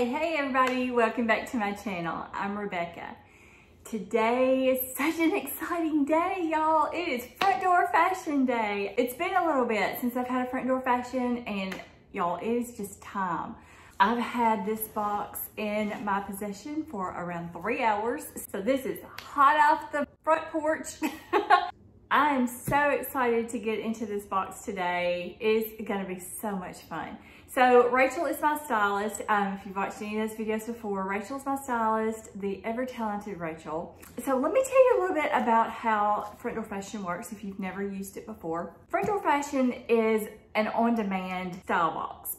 Hey, hey everybody, welcome back to my channel. I'm Rebecca. Today is such an exciting day, y'all. It is front door fashion day. It's been a little bit since I've had a front door fashion and y'all, it is just time. I've had this box in my possession for around three hours. So this is hot off the front porch. I am so excited to get into this box today. It's gonna be so much fun. So Rachel is my stylist. Um, if you've watched any of those videos before, Rachel's my stylist, the ever talented Rachel. So let me tell you a little bit about how Front Door Fashion works if you've never used it before. Front Door Fashion is an on-demand style box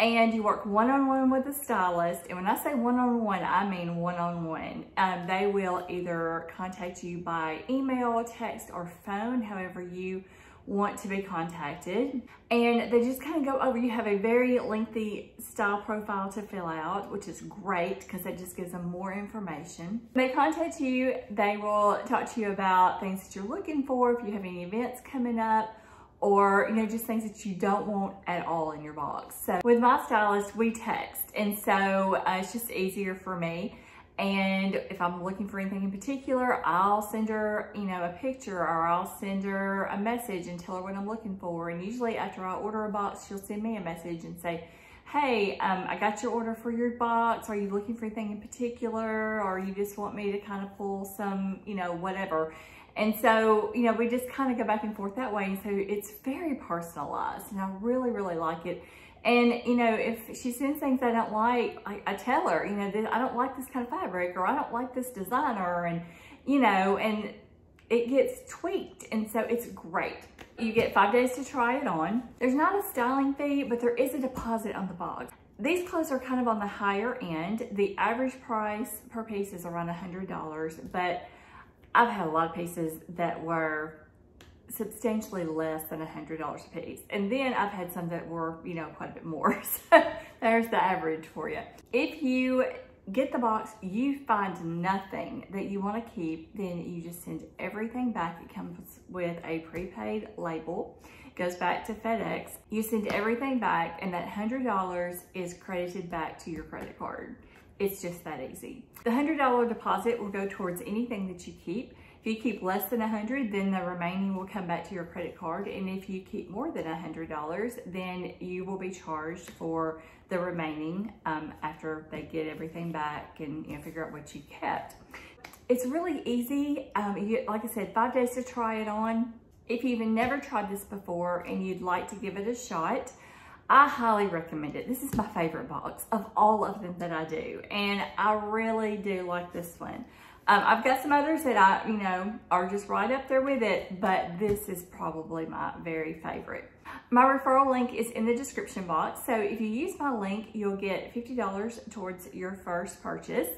and you work one-on-one -on -one with the stylist. And when I say one-on-one, -on -one, I mean one-on-one. Um, they will either contact you by email, text, or phone, however you want to be contacted. And they just kind of go over, you have a very lengthy style profile to fill out, which is great because that just gives them more information. They contact you, they will talk to you about things that you're looking for, if you have any events coming up, or you know just things that you don't want at all in your box so with my stylist we text and so uh, it's just easier for me and if I'm looking for anything in particular, I'll send her, you know, a picture or I'll send her a message and tell her what I'm looking for. And usually after I order a box, she'll send me a message and say, hey, um, I got your order for your box. Are you looking for anything in particular? Or you just want me to kind of pull some, you know, whatever. And so, you know, we just kind of go back and forth that way. And so it's very personalized and I really, really like it. And, you know, if she sends things I don't like, I, I tell her, you know, I don't like this kind of fabric or I don't like this designer and, you know, and it gets tweaked. And so it's great. You get five days to try it on. There's not a styling fee, but there is a deposit on the box. These clothes are kind of on the higher end. The average price per piece is around $100, but I've had a lot of pieces that were substantially less than a $100 a piece. And then I've had some that were, you know, quite a bit more. So there's the average for you. If you get the box, you find nothing that you want to keep, then you just send everything back. It comes with a prepaid label. Goes back to FedEx. You send everything back and that $100 is credited back to your credit card. It's just that easy. The $100 deposit will go towards anything that you keep. You keep less than 100, then the remaining will come back to your credit card. And if you keep more than $100, then you will be charged for the remaining um, after they get everything back and you know, figure out what you kept. It's really easy. Um, you, like I said, five days to try it on. If you've never tried this before and you'd like to give it a shot, I highly recommend it. This is my favorite box of all of them that I do. And I really do like this one. Um, I've got some others that I, you know, are just right up there with it, but this is probably my very favorite. My referral link is in the description box. So if you use my link, you'll get $50 towards your first purchase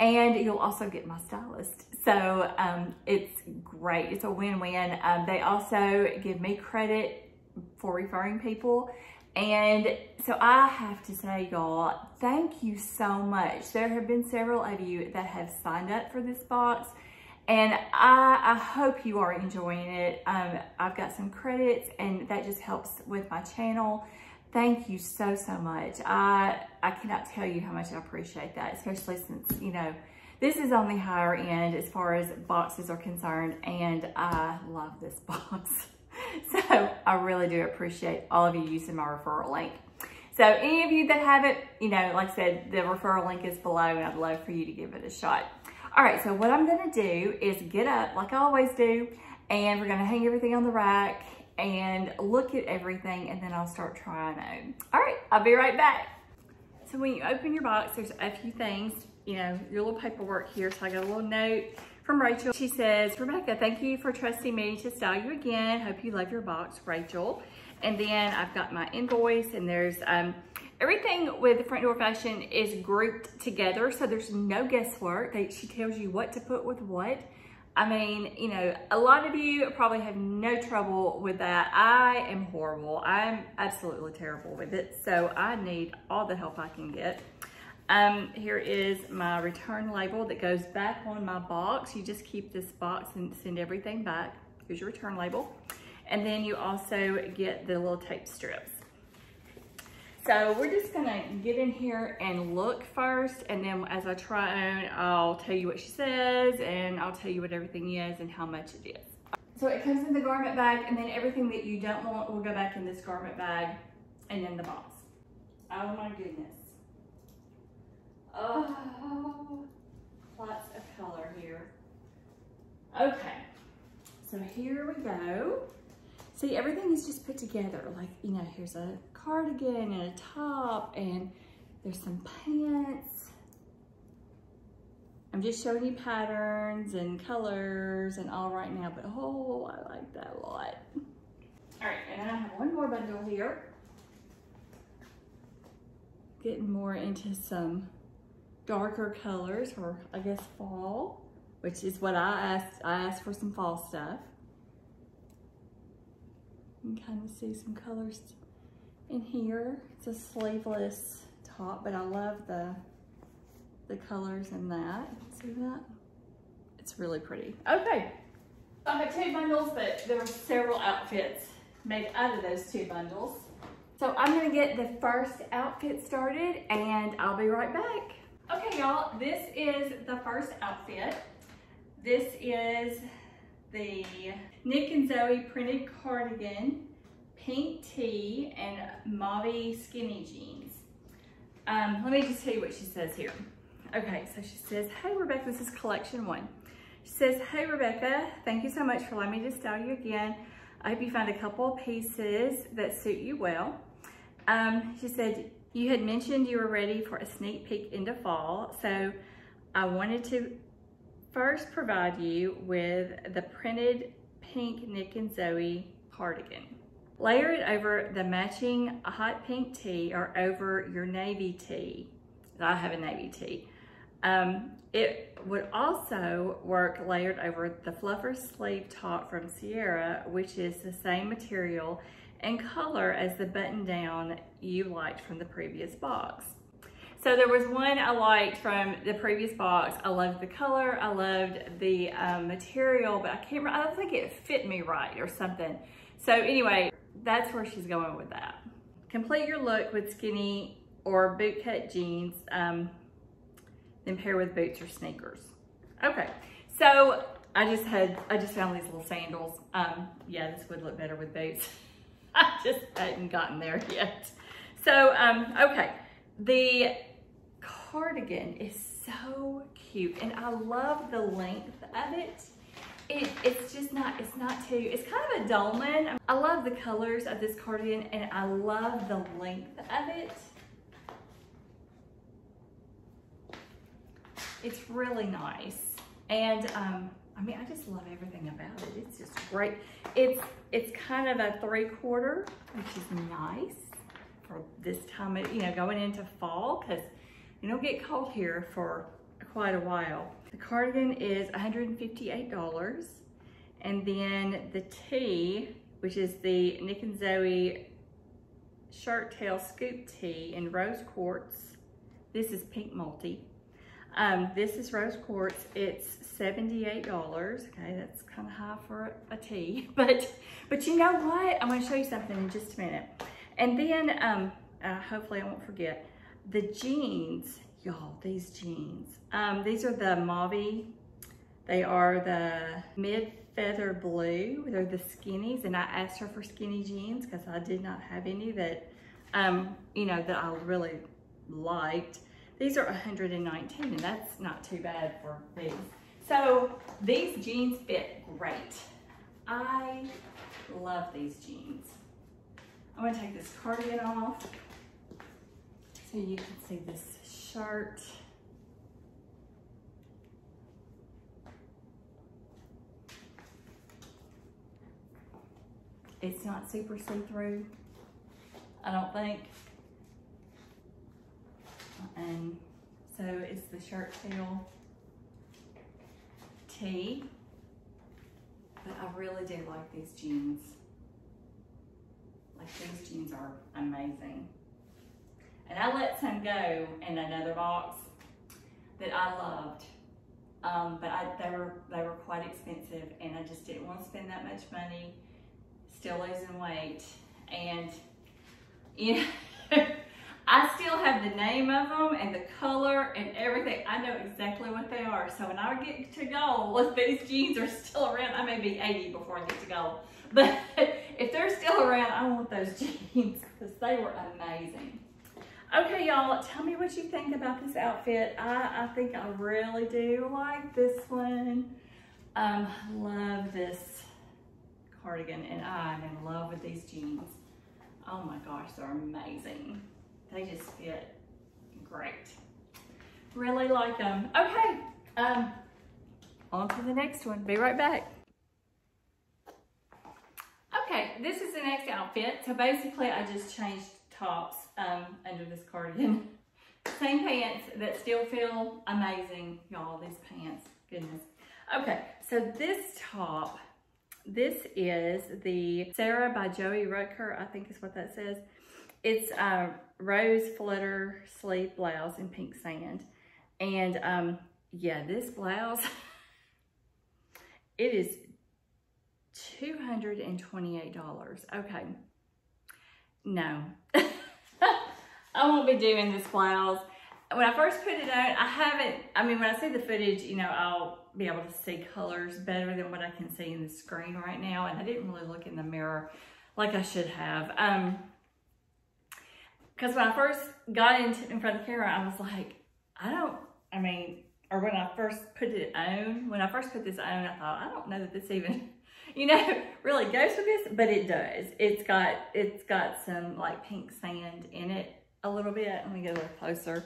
and you'll also get my stylist. So um, it's great. It's a win-win. Um, they also give me credit for referring people and so I have to say, y'all, thank you so much. There have been several of you that have signed up for this box. And I, I hope you are enjoying it. Um, I've got some credits and that just helps with my channel. Thank you so, so much. I, I cannot tell you how much I appreciate that, especially since, you know, this is on the higher end as far as boxes are concerned. And I love this box. So I really do appreciate all of you using my referral link. So any of you that haven't, you know, like I said, the referral link is below and I'd love for you to give it a shot. All right, so what I'm gonna do is get up like I always do and we're gonna hang everything on the rack and look at everything and then I'll start trying on. All right, I'll be right back. So when you open your box, there's a few things, you know, your little paperwork here. So I got a little note from Rachel. She says, Rebecca, thank you for trusting me to style you again. Hope you love your box, Rachel. And then I've got my invoice and there's um, everything with the Front Door Fashion is grouped together. So there's no guesswork. They, she tells you what to put with what. I mean, you know, a lot of you probably have no trouble with that. I am horrible. I'm absolutely terrible with it. So I need all the help I can get. Um, here is my return label that goes back on my box. You just keep this box and send everything back. Here's your return label. And then you also get the little tape strips. So we're just gonna get in here and look first, and then as I try on, I'll tell you what she says, and I'll tell you what everything is and how much it is. So it comes in the garment bag, and then everything that you don't want will go back in this garment bag and in the box. Oh my goodness. Oh, lots of color here. Okay, so here we go. See, everything is just put together. Like, you know, here's a cardigan and a top and there's some pants. I'm just showing you patterns and colors and all right now, but oh, I like that a lot. All right, and I have one more bundle here. Getting more into some darker colors for, I guess, fall, which is what I asked. I asked for some fall stuff. You can kind of see some colors in here. It's a sleeveless top, but I love the the colors in that. See that? It's really pretty. Okay, I have two bundles, but there were several outfits made out of those two bundles. So I'm gonna get the first outfit started and I'll be right back. Okay, y'all, this is the first outfit. This is the Nick and Zoe printed cardigan pink tee and mauve skinny jeans. Um, let me just tell you what she says here. Okay, so she says, hey Rebecca, this is collection one. She says, hey Rebecca, thank you so much for letting me to style you again. I hope you find a couple pieces that suit you well. Um, she said, you had mentioned you were ready for a sneak peek into fall, so I wanted to first provide you with the printed pink Nick and Zoe cardigan. Layer it over the matching hot pink tee or over your navy tee. I have a navy tee. Um, it would also work layered over the flutter sleeve top from Sierra, which is the same material and color as the button down you liked from the previous box. So there was one I liked from the previous box. I loved the color, I loved the um, material, but I can't, I don't think it fit me right or something. So anyway, that's where she's going with that. Complete your look with skinny or bootcut jeans, um, then pair with boots or sneakers. Okay, so I just had, I just found these little sandals. Um, yeah, this would look better with boots. I just hadn't gotten there yet. So, um, okay, the cardigan is so cute and I love the length of it it, it's just not, it's not too, it's kind of a dolman. I love the colors of this cardigan and I love the length of it. It's really nice. And um, I mean, I just love everything about it. It's just great. It's, it's kind of a three quarter, which is nice for this time of, you know, going into fall because you don't get cold here for quite a while. The cardigan is $158. And then the tee, which is the Nick and Zoe shirt tail scoop tee in rose quartz. This is pink multi. Um, this is rose quartz. It's $78. Okay, that's kind of high for a tee. But, but you know what? I'm going to show you something in just a minute. And then, um, uh, hopefully I won't forget, the jeans Y'all, these jeans. Um, these are the mauve. They are the mid feather blue. They're the skinnies, and I asked her for skinny jeans because I did not have any that, um, you know, that I really liked. These are 119, and that's not too bad for these. So these jeans fit great. I love these jeans. I'm gonna take this cardigan off so you can see this shirt. It's not super see-through, I don't think. And so it's the shirt tail tee. But I really do like these jeans. Like these jeans are amazing. And I let some go in another box that I loved. Um, but I, they were they were quite expensive and I just didn't want to spend that much money still losing weight and yeah I still have the name of them and the color and everything. I know exactly what they are. So when I get to go, if these jeans are still around, I may be 80 before I get to go. But if they're still around, I want those jeans because they were amazing. Okay, y'all, tell me what you think about this outfit. I, I think I really do like this one. Um, love this cardigan and I'm in love with these jeans. Oh my gosh, they're amazing. They just fit great. Really like them. Okay, um, on to the next one. Be right back. Okay, this is the next outfit. So basically I just changed tops um, under this cardigan. Same pants that still feel amazing, y'all, these pants, goodness. Okay, so this top, this is the Sarah by Joey Rutger, I think is what that says. It's a rose flutter sleeve blouse in pink sand. And um, yeah, this blouse, it is $228. Okay. No. I won't be doing this blouse. When I first put it on, I haven't, I mean, when I see the footage, you know, I'll be able to see colors better than what I can see in the screen right now. And I didn't really look in the mirror like I should have. Um, Cause when I first got into, in front of the camera, I was like, I don't, I mean, or when I first put it on, when I first put this on, I thought, I don't know that this even, you know, really goes with this, but it does. It's got, it's got some like pink sand in it a little bit. Let me get a little closer.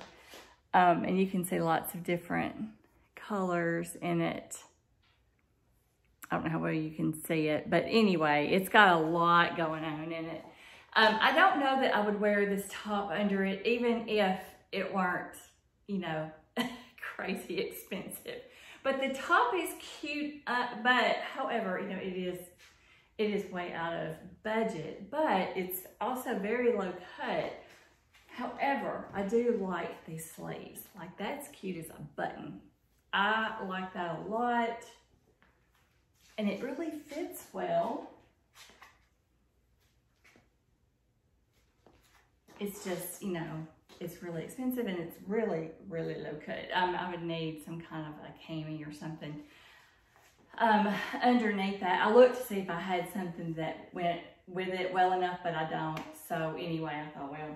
Um, and you can see lots of different colors in it. I don't know how well you can see it, but anyway, it's got a lot going on in it. Um, I don't know that I would wear this top under it, even if it weren't, you know, crazy expensive. But the top is cute, uh, but however, you know, it is, it is way out of budget, but it's also very low cut. However, I do like these sleeves. Like that's cute as a button. I like that a lot. And it really fits well. It's just, you know, it's really expensive and it's really, really low cut. Um, I would need some kind of a cami or something um, underneath that. I looked to see if I had something that went with it well enough, but I don't. So anyway, I thought, well,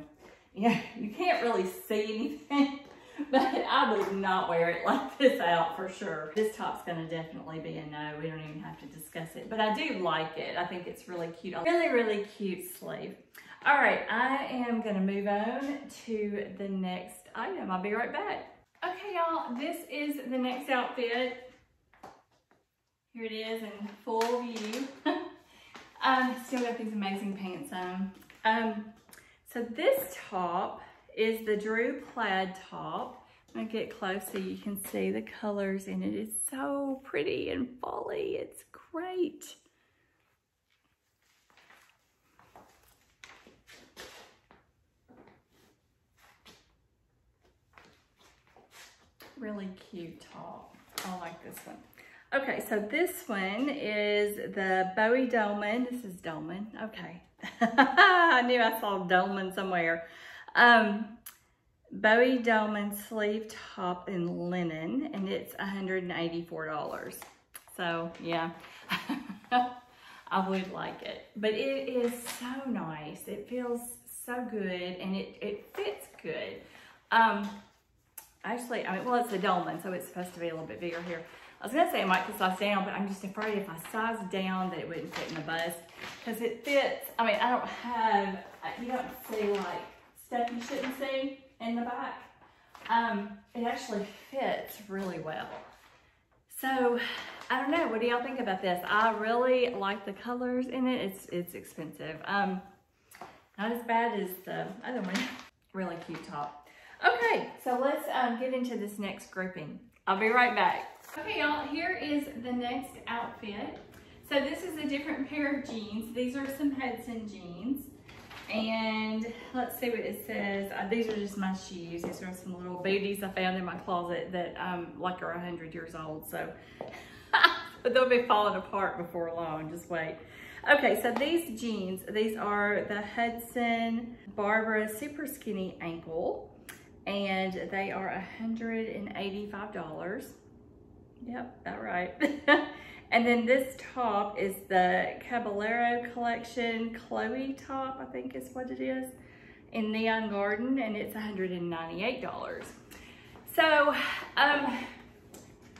yeah, you can't really see anything, but I would not wear it like this out for sure. This top's gonna definitely be a no. We don't even have to discuss it, but I do like it. I think it's really cute. Really, really cute sleeve. All right, I am gonna move on to the next item. I'll be right back. Okay, y'all, this is the next outfit. Here it is in full view. um, still got these amazing pants on. Um, so this top is the Drew plaid top. I'm gonna get close so you can see the colors in it. It's so pretty and fully. It's great. Really cute top. I like this one. Okay, so this one is the Bowie Dolman. This is Dolman. Okay, I knew I saw Dolman somewhere. Um, Bowie Dolman sleeve top in linen, and it's $184. So, yeah, I would like it. But it is so nice. It feels so good, and it, it fits good. Um, actually, I mean, well, it's a Dolman, so it's supposed to be a little bit bigger here. I was gonna say I might could size down, but I'm just afraid if I size down that it wouldn't fit in the bust because it fits. I mean, I don't have, you don't see like stuff you shouldn't see in the back. Um, it actually fits really well. So I don't know, what do y'all think about this? I really like the colors in it. It's, it's expensive. Um, not as bad as the other one. really cute top. Okay, so let's um, get into this next grouping. I'll be right back. Okay, y'all, here is the next outfit. So this is a different pair of jeans. These are some Hudson jeans. And let's see what it says. Uh, these are just my shoes. These are some little booties I found in my closet that um, like are 100 years old. So but they'll be falling apart before long. Just wait. Okay, so these jeans, these are the Hudson Barbara Super Skinny Ankle, and they are $185. Yep, that right. and then this top is the Caballero Collection Chloe top, I think is what it is, in Neon Garden, and it's $198. So, um,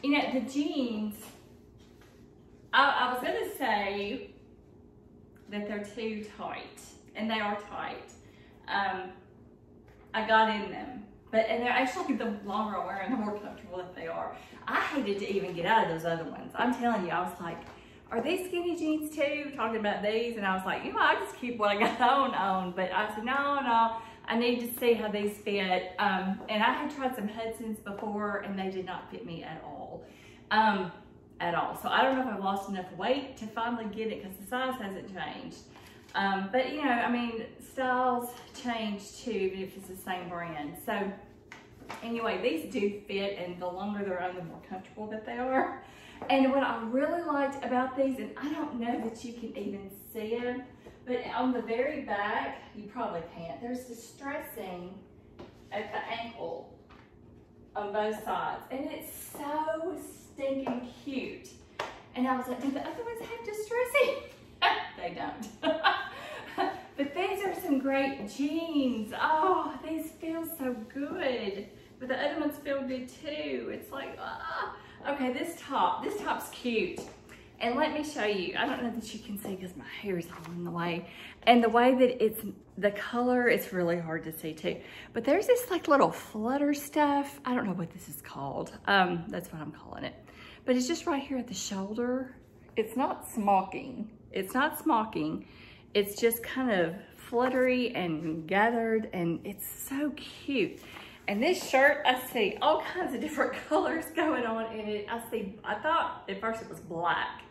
you know, the jeans, I, I was gonna say that they're too tight, and they are tight. Um, I got in them, but and they're actually the longer I wear them, the more comfortable that they are. I hated to even get out of those other ones. I'm telling you, I was like, are these skinny jeans too? Talking about these, and I was like, you know, I just keep what I got on on. But I said, no, no, I need to see how these fit. Um, and I had tried some Hudson's before, and they did not fit me at all. Um, at all. So I don't know if I've lost enough weight to finally get it because the size hasn't changed. Um, but you know, I mean, styles change too, even if it's the same brand. So anyway, these do fit and the longer they're on, the more comfortable that they are. And what I really liked about these, and I don't know that you can even see them, but on the very back, you probably can't, there's distressing at the ankle on both sides. And it's so stinking cute. And I was like, do the other ones have distressing? they don't. but these are some great jeans. Oh, these feel so good. But the other ones feel good too. It's like, ah. Okay, this top, this top's cute. And let me show you, I don't know that you can see because my hair is all in the way. And the way that it's, the color, it's really hard to see too. But there's this like little flutter stuff. I don't know what this is called. Um, that's what I'm calling it. But it's just right here at the shoulder. It's not smocking. It's not smocking. It's just kind of fluttery and gathered and it's so cute. And this shirt, I see all kinds of different colors going on in it. I see, I thought at first it was black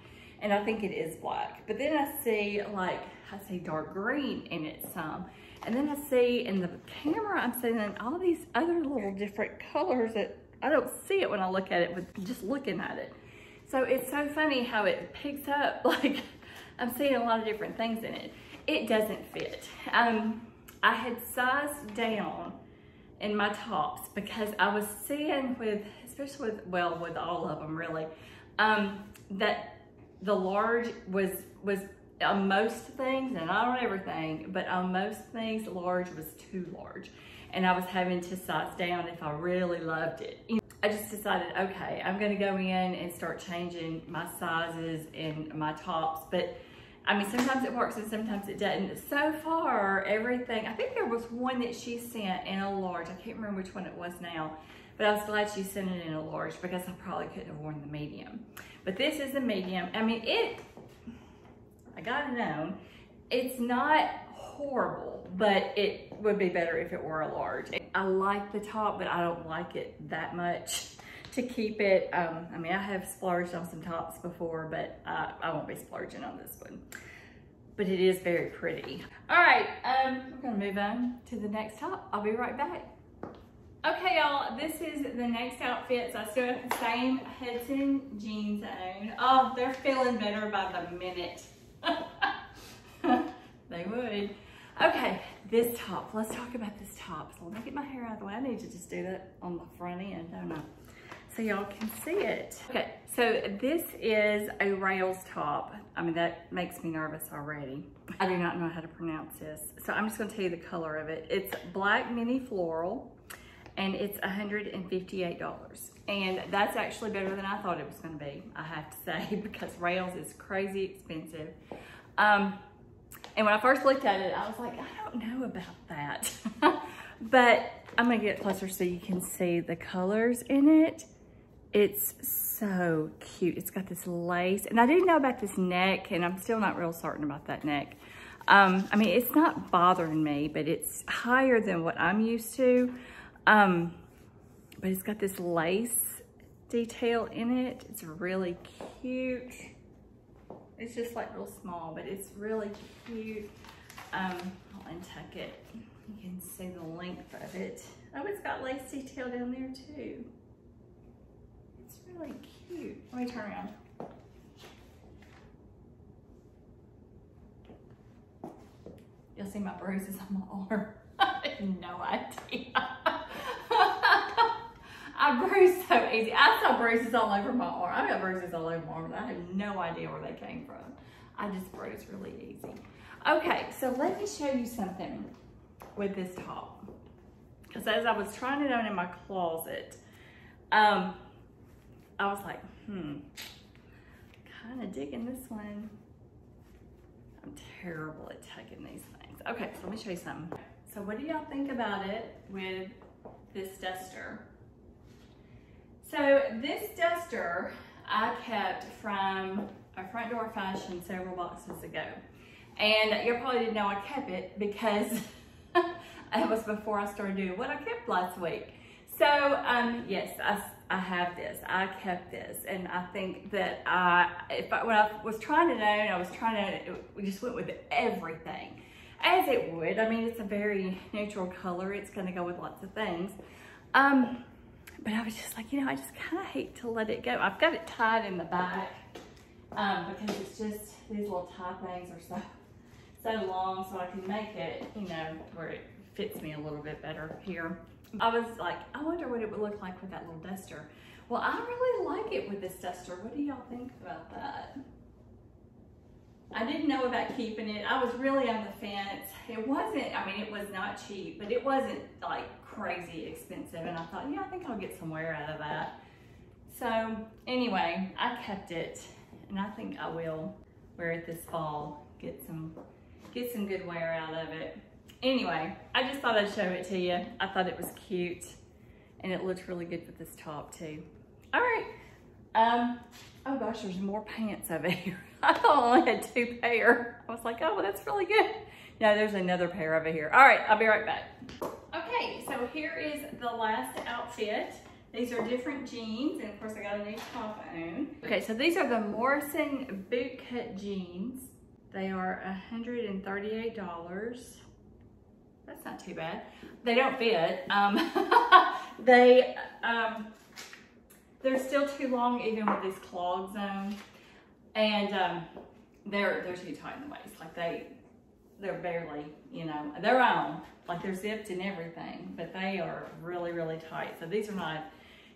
and I think it is black. But then I see like, I see dark green in it some. And then I see in the camera, I'm seeing all these other little different colors that I don't see it when I look at it but just looking at it. So it's so funny how it picks up, like I'm seeing a lot of different things in it. It doesn't fit. Um, I had sized down in my tops because I was seeing with, especially with, well, with all of them really, um, that the large was was on most things, and not on everything, but on most things, large was too large. And I was having to size down if I really loved it. I just decided, okay, I'm gonna go in and start changing my sizes and my tops. But I mean, sometimes it works and sometimes it doesn't. So far, everything, I think there was one that she sent in a large. I can't remember which one it was now, but I was glad she sent it in a large because I probably couldn't have worn the medium. But this is the medium. I mean, it, I gotta know, it's not horrible, but it would be better if it were a large. I like the top, but I don't like it that much to keep it. Um, I mean, I have splurged on some tops before, but uh, I won't be splurging on this one. But it is very pretty. All right, um, we're gonna move on to the next top. I'll be right back. Okay, y'all, this is the next outfit. So I still have the same Hudson jeans on. Oh, they're feeling better by the minute. they would. Okay, this top. Let's talk about this top. So let me get my hair out of the way. I need to just do that on the front end, don't I? So y'all can see it. Okay, so this is a rails top. I mean, that makes me nervous already. I do not know how to pronounce this. So I'm just gonna tell you the color of it. It's black mini floral and it's $158. And that's actually better than I thought it was gonna be, I have to say, because rails is crazy expensive. Um, and when I first looked at it, I was like, I don't know about that. but I'm gonna get closer so you can see the colors in it. It's so cute. It's got this lace. And I didn't know about this neck, and I'm still not real certain about that neck. Um, I mean, it's not bothering me, but it's higher than what I'm used to. Um, but it's got this lace detail in it. It's really cute. It's just like real small, but it's really cute. Um, I'll untuck it. You can see the length of it. Oh, it's got lace detail down there too. It's really cute. Let me turn around. You'll see my bruises on my arm? No idea. I bruise so easy. I saw bruises all over my arm. I got bruises all over my arm. But I have no idea where they came from. I just bruise really easy. Okay, so let me show you something with this top. Because as I was trying it on in my closet, um, I was like, hmm, kind of digging this one. I'm terrible at tucking these things. Okay, so let me show you something. So what do y'all think about it with this duster? So this duster I kept from a front door fashion several boxes ago. And you probably didn't know I kept it because it was before I started doing what I kept last week. So um, yes, I, I have this. I kept this, and I think that I, if I, when I was trying to know, and I was trying to, we just went with everything, as it would. I mean, it's a very neutral color. It's going to go with lots of things. Um, but I was just like, you know, I just kind of hate to let it go. I've got it tied in the back um, because it's just these little tie things are so so long, so I can make it, you know, where it fits me a little bit better here. I was like, I wonder what it would look like with that little duster. Well, I really like it with this duster. What do y'all think about that? I didn't know about keeping it. I was really on the fence. It wasn't, I mean, it was not cheap, but it wasn't like crazy expensive. And I thought, yeah, I think I'll get some wear out of that. So anyway, I kept it and I think I will wear it this fall, get some, get some good wear out of it. Anyway, I just thought I'd show it to you. I thought it was cute and it looked really good with this top too. All right. Um, oh gosh, there's more pants over here. I I only had two pair. I was like, oh, well, that's really good. No, there's another pair over here. All right, I'll be right back. Okay, so here is the last outfit. These are different jeans, and of course I got a new top on. Okay, so these are the Morrison bootcut jeans. They are $138. That's not too bad. They don't fit. Um, they, um, they're still too long even with this clog zone. And um, they're, they're too tight in the waist. Like they, they're barely, you know, they're on. Like they're zipped and everything, but they are really, really tight. So these are not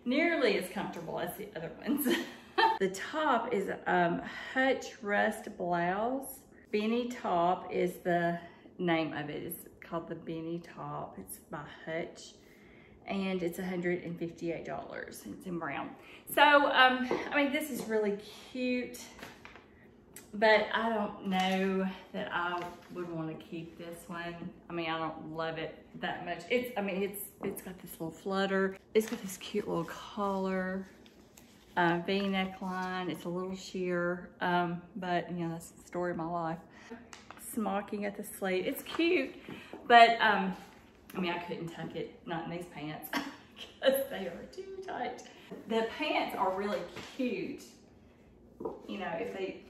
nearly as comfortable as the other ones. the top is um, Hutch Rust Blouse. Benny Top is the name of it. It's called the Benny Top. It's by Hutch and it's $158. It's in brown. So, um, I mean, this is really cute, but I don't know that I would want to keep this one. I mean, I don't love it that much. It's, I mean, it's, it's got this little flutter. It's got this cute little collar, uh, V neckline. It's a little sheer, um, but you know, that's the story of my life. Smocking at the sleeve. It's cute, but um, I mean, I couldn't tuck it, not in these pants, because they are too tight. The pants are really cute. You know, if they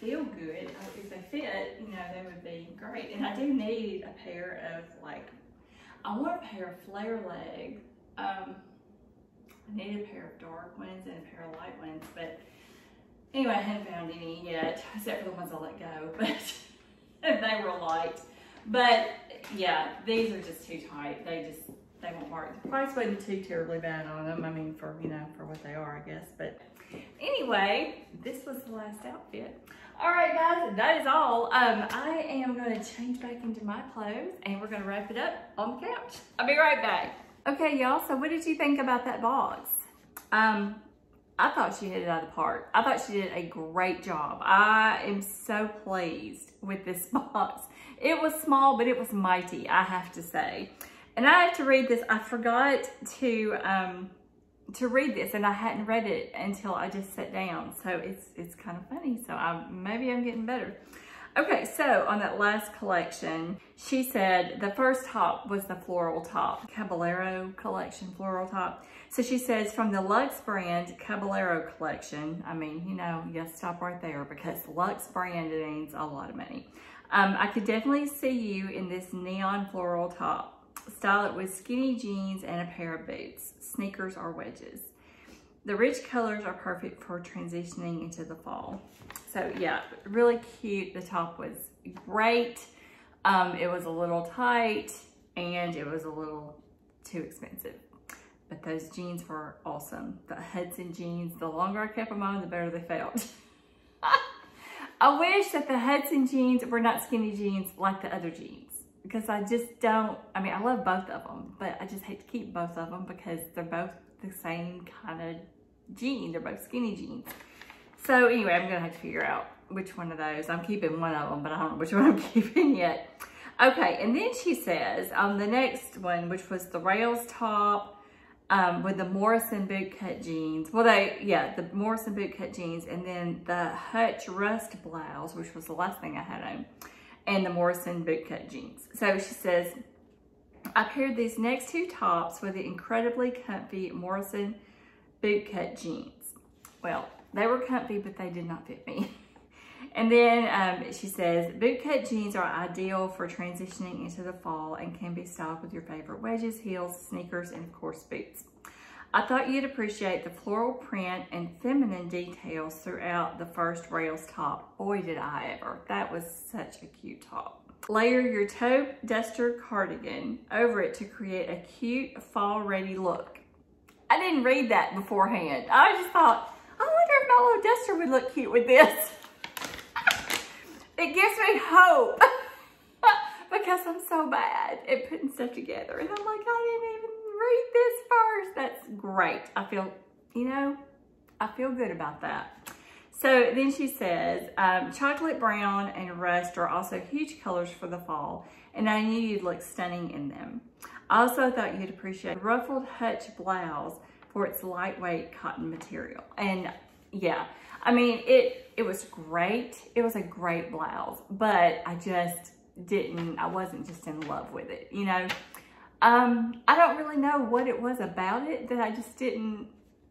feel good, if they fit, you know, they would be great. And I do need a pair of like, I want a pair of flare leg. Um, I need a pair of dark ones and a pair of light ones, but anyway, I haven't found any yet, except for the ones I let go, but they were light. But yeah, these are just too tight. They just, they won't work. The price wasn't too terribly bad on them. I mean, for, you know, for what they are, I guess. But anyway, this was the last outfit. All right, guys, that is all. Um, I am going to change back into my clothes and we're going to wrap it up on the couch. I'll be right back. Okay, y'all, so what did you think about that box? Um, I thought she hit it out of the park. I thought she did a great job. I am so pleased with this box. It was small, but it was mighty, I have to say. And I have to read this. I forgot to um, to read this, and I hadn't read it until I just sat down. So it's it's kind of funny. So I maybe I'm getting better. Okay, so on that last collection, she said the first top was the floral top, Caballero collection floral top. So she says from the Luxe brand Caballero collection, I mean, you know, you stop right there because Luxe brand means a lot of money. Um, I could definitely see you in this neon floral top. Style it with skinny jeans and a pair of boots, sneakers or wedges. The rich colors are perfect for transitioning into the fall. So yeah, really cute. The top was great. Um, it was a little tight and it was a little too expensive. But those jeans were awesome. The Hudson jeans, the longer I kept them on, the better they felt. I wish that the Hudson jeans were not skinny jeans like the other jeans because I just don't, I mean, I love both of them, but I just hate to keep both of them because they're both the same kind of jean. They're both skinny jeans. So anyway, I'm gonna have to figure out which one of those. I'm keeping one of them, but I don't know which one I'm keeping yet. Okay, and then she says um, the next one, which was the rails top um, with the Morrison bootcut jeans. Well, they, yeah, the Morrison bootcut jeans, and then the Hutch Rust blouse, which was the last thing I had on, and the Morrison bootcut jeans. So she says, I paired these next two tops with the incredibly comfy Morrison bootcut jeans. Well, they were comfy, but they did not fit me. And then um, she says, bootcut jeans are ideal for transitioning into the fall and can be styled with your favorite wedges, heels, sneakers, and of course boots. I thought you'd appreciate the floral print and feminine details throughout the first rails top. Boy, did I ever. That was such a cute top. Layer your taupe duster cardigan over it to create a cute fall-ready look. I didn't read that beforehand. I just thought, my little duster would look cute with this. it gives me hope because I'm so bad at putting stuff together. And I'm like, I didn't even read this first. That's great. I feel, you know, I feel good about that. So then she says, um, chocolate brown and rust are also huge colors for the fall, and I knew you'd look stunning in them. I also thought you'd appreciate ruffled hutch blouse for its lightweight cotton material. And yeah, I mean, it, it was great. It was a great blouse, but I just didn't, I wasn't just in love with it, you know? Um, I don't really know what it was about it that I just didn't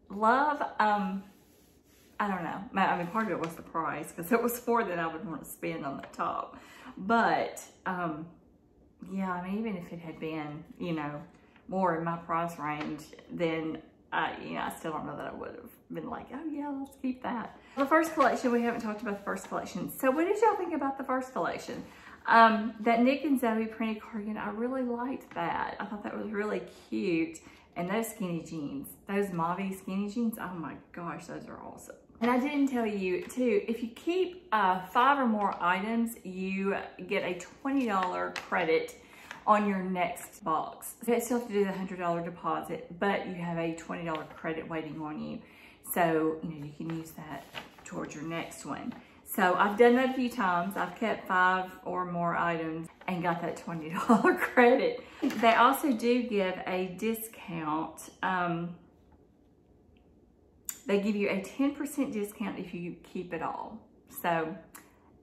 love. Um, I don't know. I mean, part of it was the price because it was more than I would want to spend on the top. But, um, yeah, I mean, even if it had been, you know, more in my price range, then, I, you know, I still don't know that I would have been like, oh yeah, let's keep that. The first collection, we haven't talked about the first collection. So what did y'all think about the first collection? Um, that Nick and Zoe printed cardigan, I really liked that. I thought that was really cute. And those skinny jeans, those mauve skinny jeans, oh my gosh, those are awesome. And I didn't tell you too, if you keep uh, five or more items, you get a $20 credit on your next box. So you still have to do the $100 deposit, but you have a $20 credit waiting on you. So, you know, you can use that towards your next one. So I've done that a few times. I've kept five or more items and got that $20 credit. They also do give a discount. Um, they give you a 10% discount if you keep it all. So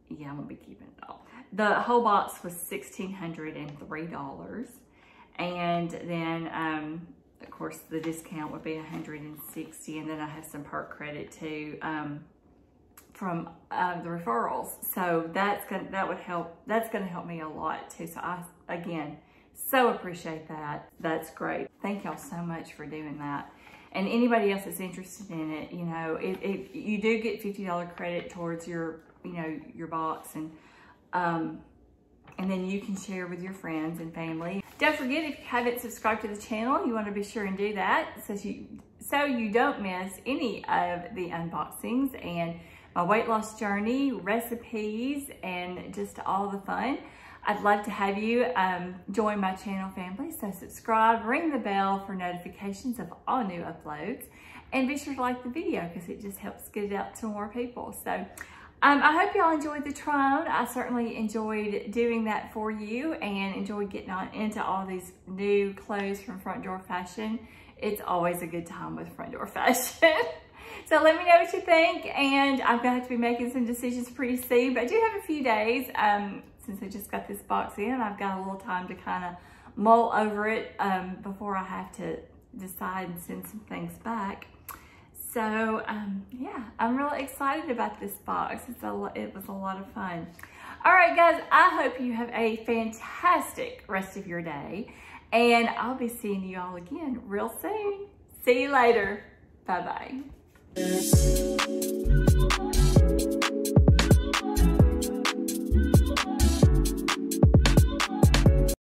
yeah, I won't be keeping it all. The whole box was $1,603. And then, um, of course, the discount would be 160 And then I have some perk credit too. Um, from uh, the referrals. So that's gonna, that would help, that's gonna help me a lot too. So I, again, so appreciate that. That's great. Thank y'all so much for doing that. And anybody else that's interested in it, you know, it you do get $50 credit towards your, you know, your box and, um, and then you can share with your friends and family. Don't forget, if you haven't subscribed to the channel, you want to be sure and do that so you, so you don't miss any of the unboxings and my weight loss journey, recipes, and just all the fun. I'd love to have you um, join my channel family, so subscribe, ring the bell for notifications of all new uploads, and be sure to like the video because it just helps get it out to more people. So um, I hope y'all enjoyed the try on. I certainly enjoyed doing that for you and enjoyed getting on into all these new clothes from Front Door Fashion. It's always a good time with Front Door Fashion. So let me know what you think. And I'm going to have to be making some decisions pretty soon. But I do have a few days um, since I just got this box in. I've got a little time to kind of mull over it um, before I have to decide and send some things back. So um, yeah, I'm really excited about this box. It's a, it was a lot of fun. All right, guys, I hope you have a fantastic rest of your day. And I'll be seeing you all again real soon. See you later. Bye-bye.